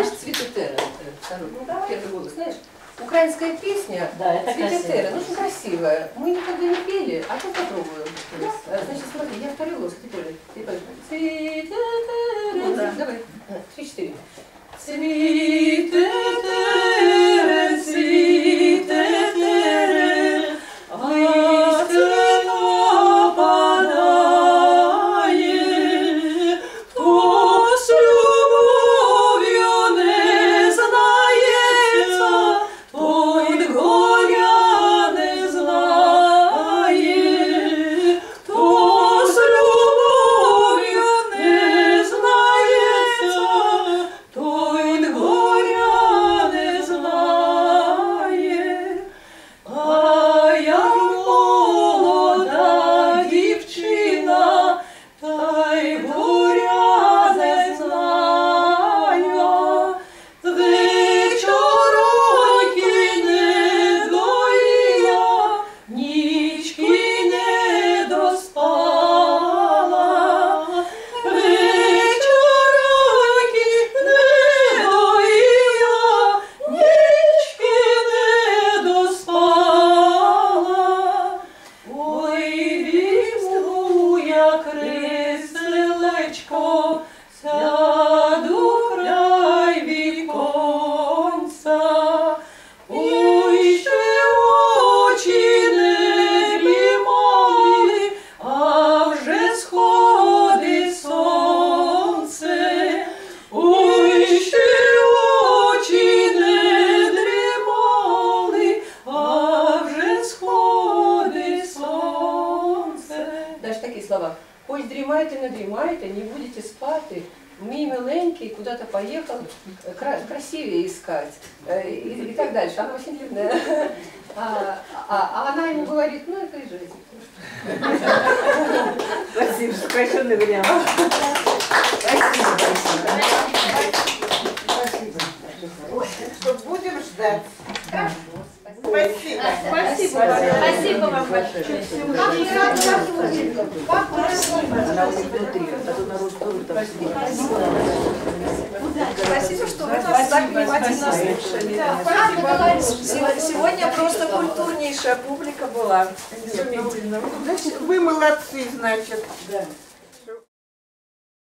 знаешь «Цветотера»? Ну, давай. Первый год, знаешь? Украинская песня да, это «Цветотера», ну, очень красивая. Мы никогда не пели, а тут попробую? Да? Э, значит, смотри, я второй голос, ты первый. Ну, да. Давай. Три-четыре. «Цветотера». Дальше такі слова. Хоч дрімайте, не дрімайте, не будете спати. Мій миленький куда-то поехал кра- красивее искать. Э, И, и так дальше. Она очень длинная. А, а, а она ему говорит, ну и приезжайте. Спасибо, сокращенный вариант. Спасибо, спасибо. Что будем ждать. Спасибо. Спасибо. Спасибо вам большое. Она уже внутри, а то народ тоже так Спасибо, что вы нас так внимательно слушали. Сего- Сегодня просто культурнейшая публика была. Вы молодцы, значит. Да.